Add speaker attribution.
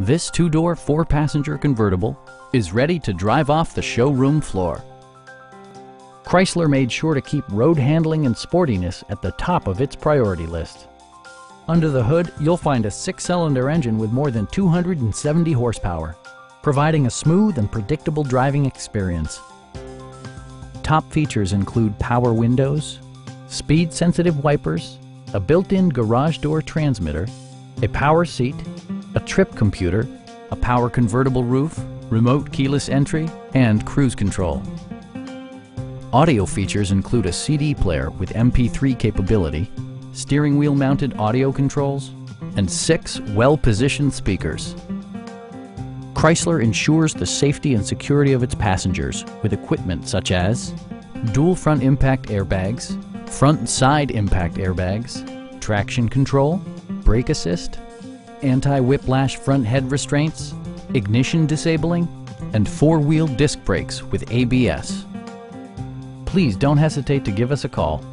Speaker 1: This two-door, four-passenger convertible is ready to drive off the showroom floor. Chrysler made sure to keep road handling and sportiness at the top of its priority list. Under the hood, you'll find a six-cylinder engine with more than 270 horsepower, providing a smooth and predictable driving experience. Top features include power windows, speed-sensitive wipers, a built-in garage door transmitter, a power seat, a trip computer, a power convertible roof, remote keyless entry, and cruise control. Audio features include a CD player with MP3 capability, steering wheel mounted audio controls, and six well-positioned speakers. Chrysler ensures the safety and security of its passengers with equipment such as dual front impact airbags, front and side impact airbags, traction control, brake assist, anti-whiplash front head restraints, ignition disabling, and four-wheel disc brakes with ABS. Please don't hesitate to give us a call